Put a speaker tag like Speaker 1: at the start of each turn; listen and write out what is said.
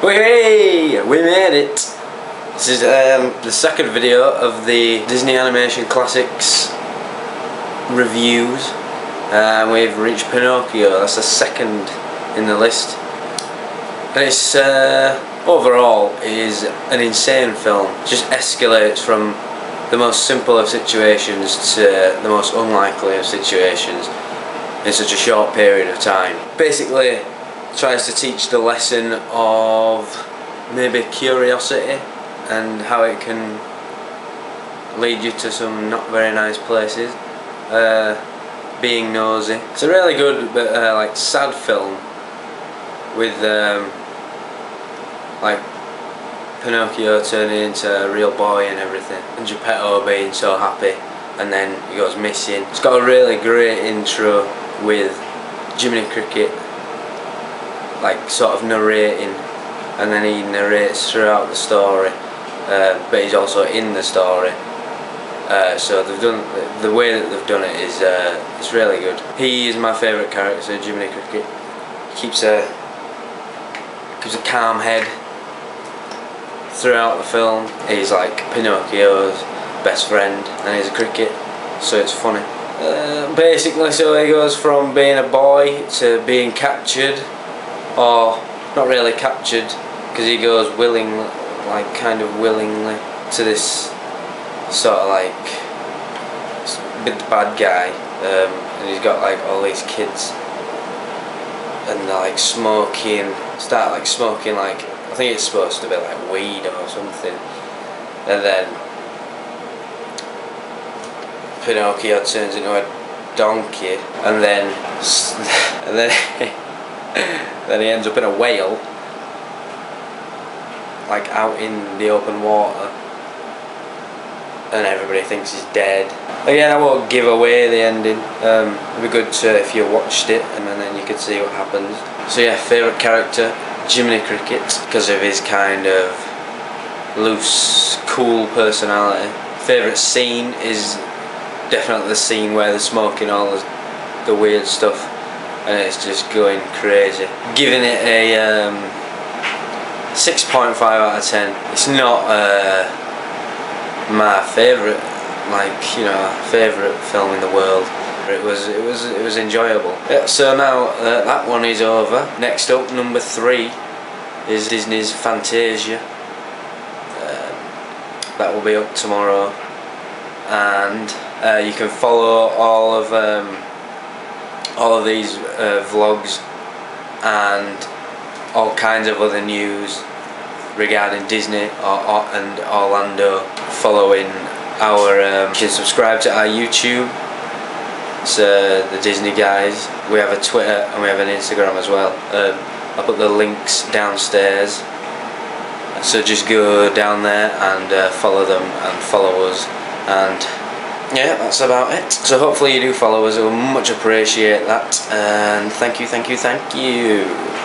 Speaker 1: Hey, we made it! This is um, the second video of the Disney Animation Classics reviews. Uh, we've reached Pinocchio, that's the second in the list. And it's, uh, overall, is an insane film. It just escalates from the most simple of situations to the most unlikely of situations in such a short period of time. Basically, tries to teach the lesson of maybe curiosity and how it can lead you to some not very nice places. Uh, being nosy. It's a really good but uh, like sad film with um, like Pinocchio turning into a real boy and everything and Geppetto being so happy and then he goes missing. It's got a really great intro with Jiminy Cricket like sort of narrating and then he narrates throughout the story uh, but he's also in the story. Uh, so they've done the way that they've done it is uh, it's really good. He is my favourite character Jiminy Cricket he keeps a keeps a calm head throughout the film. He's like Pinocchio's best friend and he's a cricket so it's funny. Uh, basically so he goes from being a boy to being captured or not really captured because he goes willing like kind of willingly to this sort of like big bad guy um, and he's got like all these kids and they're like smoking start like smoking like I think it's supposed to be like weed or something and then Pinocchio turns into a donkey and then and then then he ends up in a whale like out in the open water and everybody thinks he's dead. Again I won't give away the ending. Um, it'd be good to, if you watched it and then you could see what happens. So yeah favourite character Jiminy Cricket because of his kind of loose cool personality. Favourite scene is definitely the scene where they're smoking all the, the weird stuff and it's just going crazy. Giving it a um, 6.5 out of 10. It's not uh, my favourite, like you know, favourite film in the world. It was, it was, it was enjoyable. Yeah, so now uh, that one is over. Next up, number three, is Disney's Fantasia. Um, that will be up tomorrow, and uh, you can follow all of. Um, all of these uh, vlogs and all kinds of other news regarding Disney or, or, and Orlando following our um, you can subscribe to our YouTube. It's uh, the Disney guys. We have a Twitter and we have an Instagram as well. Um, I'll put the links downstairs. So just go down there and uh, follow them and follow us. And yeah, that's about it. So hopefully you do follow us, we'll much appreciate that. And thank you, thank you, thank you.